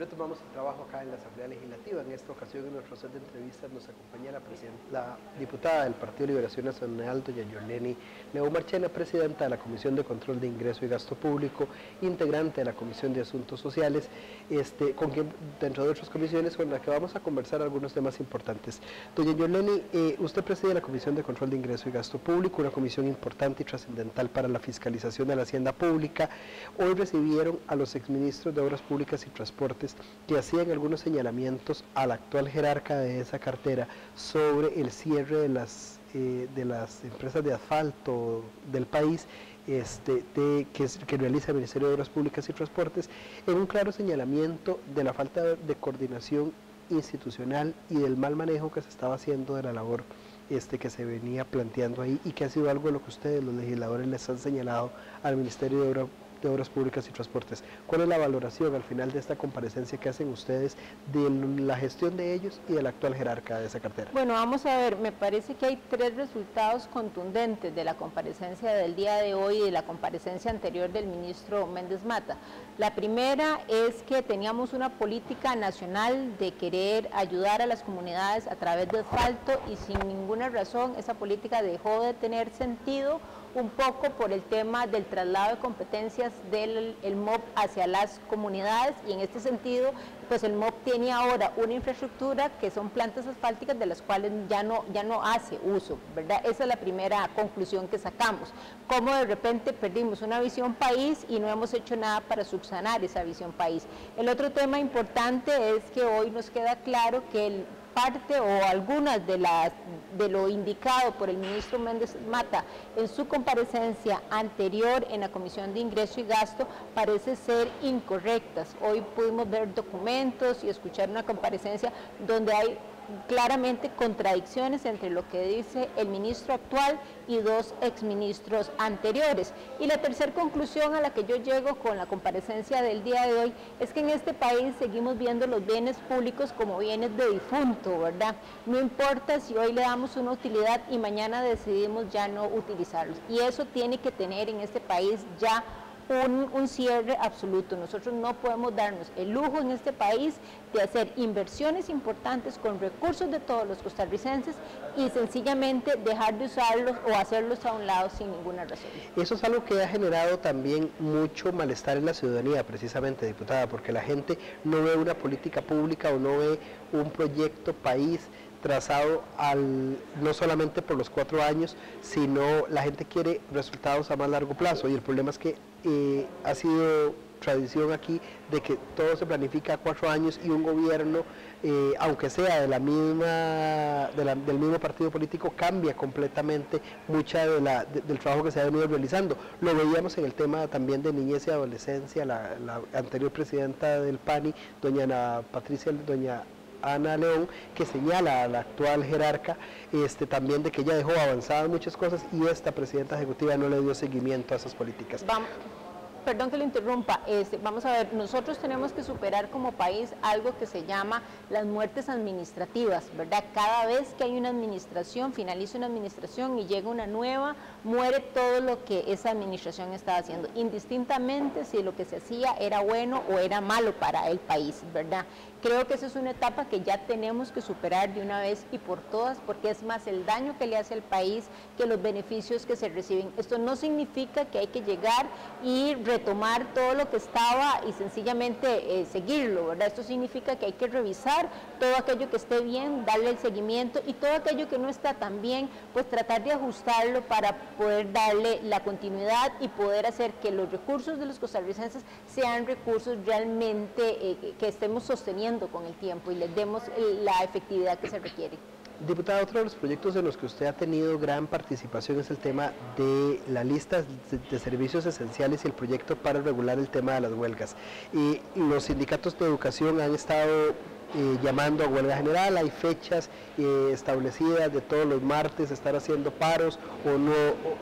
Retomamos el trabajo acá en la Asamblea Legislativa. En esta ocasión, en nuestro set de entrevistas, nos acompaña la, la diputada del Partido de Liberación Nacional, doña Yoleni Leo Marchena, presidenta de la Comisión de Control de Ingreso y Gasto Público, integrante de la Comisión de Asuntos Sociales, este, con quien, dentro de otras comisiones, con la que vamos a conversar algunos temas importantes. Doña Yoleni, eh, usted preside la Comisión de Control de Ingreso y Gasto Público, una comisión importante y trascendental para la fiscalización de la hacienda pública. Hoy recibieron a los exministros de Obras Públicas y Transportes que hacían algunos señalamientos al actual jerarca de esa cartera sobre el cierre de las, eh, de las empresas de asfalto del país este, que, realiza el Ministerio de Obras Públicas y Transportes, en un claro señalamiento de la falta de coordinación institucional y del mal manejo que se estaba haciendo de la labor este, que se venía planteando ahí y que ha sido algo de lo que ustedes, los legisladores, les han señalado al Ministerio de Obras de Obras Públicas y Transportes. ¿Cuál es la valoración al final de esta comparecencia que hacen ustedes de la gestión de ellos y del actual jerarca de esa cartera? Bueno, vamos a ver, me parece que hay tres resultados contundentes de la comparecencia del día de hoy y de la comparecencia anterior del ministro Méndez Mata. La primera es que teníamos una política nacional de querer ayudar a las comunidades a través de asfalto y sin ninguna razón esa política dejó de tener sentido un poco por el tema del traslado de competencias del el hacia las comunidades y en este sentido pues el MOP tiene ahora una infraestructura que son plantas asfálticas de las cuales ya no, ya no hace uso, ¿verdad? Esa es la primera conclusión que sacamos. Cómo de repente perdimos una visión país y no hemos hecho nada para subsanar esa visión país. El otro tema importante es que hoy nos queda claro que parte o algunas de de lo indicado por el ministro Méndez Mata en su comparecencia anterior en la Comisión de Ingreso y Gasto parece ser incorrectas. Hoy pudimos ver documentos y escuchar una comparecencia donde hay claramente contradicciones entre lo que dice el ministro actual y dos exministros anteriores. Y la tercera conclusión a la que yo llego con la comparecencia del día de hoy es que en este país seguimos viendo los bienes públicos como bienes de difunto, ¿verdad? No importa si hoy le damos una utilidad y mañana decidimos ya no utilizarlos. Y eso tiene que tener en este país ya un, cierre absoluto. Nosotros no podemos darnos el lujo en este país de hacer inversiones importantes con recursos de todos los costarricenses y sencillamente dejar de usarlos o hacerlos a un lado sin ninguna razón. Eso es algo que ha generado también mucho malestar en la ciudadanía, precisamente, diputada, porque la gente no ve una política pública o no ve un proyecto país trazado al, no solamente por los cuatro años, sino la gente quiere resultados a más largo plazo y el problema es que eh, ha sido tradición aquí de que todo se planifica a cuatro años y un gobierno, eh, aunque sea de la misma, del mismo partido político, cambia completamente mucha de la, del trabajo que se ha venido realizando. Lo veíamos en el tema también de niñez y adolescencia, la, anterior presidenta del PANI, doña Patricia, doña Ana León, que señala a la actual jerarca este, también de que ella dejó avanzadas muchas cosas y esta presidenta ejecutiva no le dio seguimiento a esas políticas. Vamos perdón que lo interrumpa, este, vamos a ver, nosotros tenemos que superar como país algo que se llama las muertes administrativas, ¿verdad? Cada vez que hay una administración, finaliza una administración y llega una nueva, muere todo lo que esa administración estaba haciendo, indistintamente si lo que se hacía era bueno o era malo para el país, ¿verdad? Creo que esa es una etapa que ya tenemos que superar de una vez y por todas, porque es más el daño que le hace al país que los beneficios que se reciben. Esto no significa que hay que llegar y retomar todo lo que estaba y sencillamente eh, seguirlo, ¿verdad? Esto significa que hay que revisar todo aquello que esté bien, darle el seguimiento y todo aquello que no está tan bien, pues tratar de ajustarlo para poder darle la continuidad y poder hacer que los recursos de los costarricenses sean recursos realmente eh, que estemos sosteniendo con el tiempo y les demos la efectividad que se requiere. Diputada, otro de los proyectos en los que usted ha tenido gran participación es el tema de la lista de, servicios esenciales y el proyecto para regular el tema de las huelgas. Y los sindicatos de educación han estado eh, llamando a huelga general, hay fechas eh, establecidas de todos los martes estar haciendo paros o no,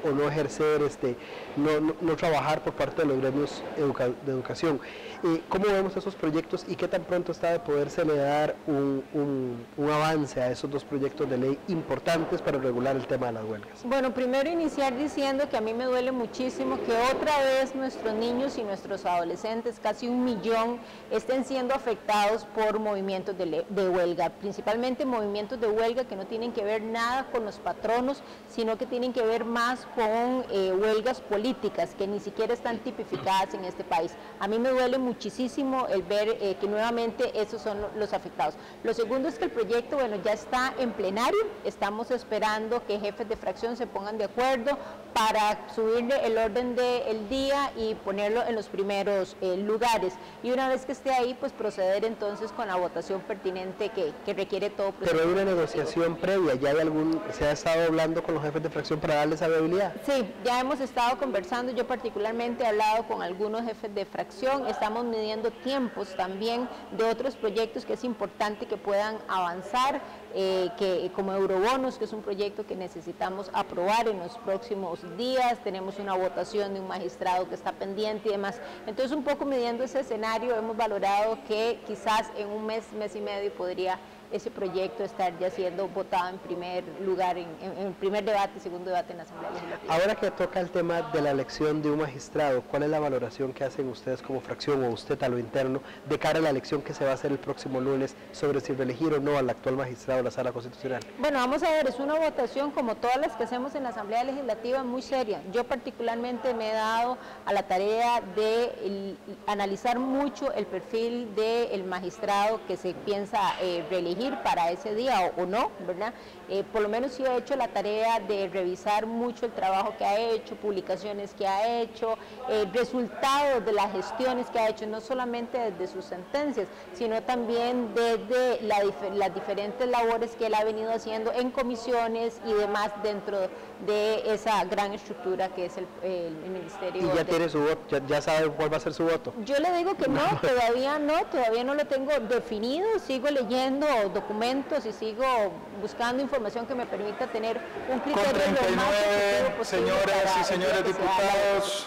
o, no ejercer, este, no, no, trabajar por parte de los gremios de educación. Eh, ¿Cómo vemos esos proyectos y qué tan pronto está de poderse le dar un, un, avance a esos dos proyectos de ley importantes para regular el tema de las huelgas? Bueno, primero iniciar diciendo que a mí me duele muchísimo que otra vez nuestros niños y nuestros adolescentes, casi un millón, estén siendo afectados por movimientos de, huelga, principalmente movimientos de huelga que no tienen que ver nada con los patronos, sino que tienen que ver más con eh, huelgas políticas que ni siquiera están tipificadas en este país. A mí me duele muchísimo el ver eh, que nuevamente esos son los afectados. Lo segundo es que el proyecto, bueno, ya está en plenario, estamos esperando que jefes de fracción se pongan de acuerdo para subirle el orden del día y ponerlo en los primeros eh, lugares. Y una vez que esté ahí, pues proceder entonces con la votación pertinente que, requiere todo. Pero hay una negociación previa, ¿ya hay algún, se ha estado hablando con los jefes de fracción para darles viabilidad? Sí, ya hemos estado conversando, yo particularmente he hablado con algunos jefes de fracción, estamos midiendo tiempos también de otros proyectos que es importante que puedan avanzar, eh, que como Eurobonos, que es un proyecto que necesitamos aprobar en los próximos días, tenemos una votación de un magistrado que está pendiente y demás. Entonces un poco midiendo ese escenario hemos valorado que quizás en un mes, mes y medio podría ese proyecto estar ya siendo votado en primer lugar, en, el primer debate, segundo debate en la Asamblea Legislativa. Ahora que toca el tema de la elección de un magistrado, ¿cuál es la valoración que hacen ustedes como fracción o usted a lo interno de cara a la elección que se va a hacer el próximo lunes sobre si reelegir o no al actual magistrado de la Sala Constitucional? Bueno, vamos a ver, es una votación como todas las que hacemos en la Asamblea Legislativa muy seria. Yo particularmente me he dado a la tarea de analizar mucho el perfil del magistrado que se piensa eh, reelegir para ese día o, no, ¿verdad? Eh, por lo menos yo he hecho la tarea de revisar mucho el trabajo que ha hecho, publicaciones que ha hecho, eh, resultados de las gestiones que ha hecho, no solamente desde sus sentencias, sino también desde las diferentes labores que él ha venido haciendo en comisiones y demás dentro de esa gran estructura que es el, Ministerio. ¿Y ya tiene su voto? ¿Ya, ¿Ya, sabe cuál va a ser su voto? Yo le digo que no, todavía no, todavía no lo tengo definido, sigo leyendo documentos y sigo buscando información que me permita tener un criterio Con 39, señoras y señores diputados.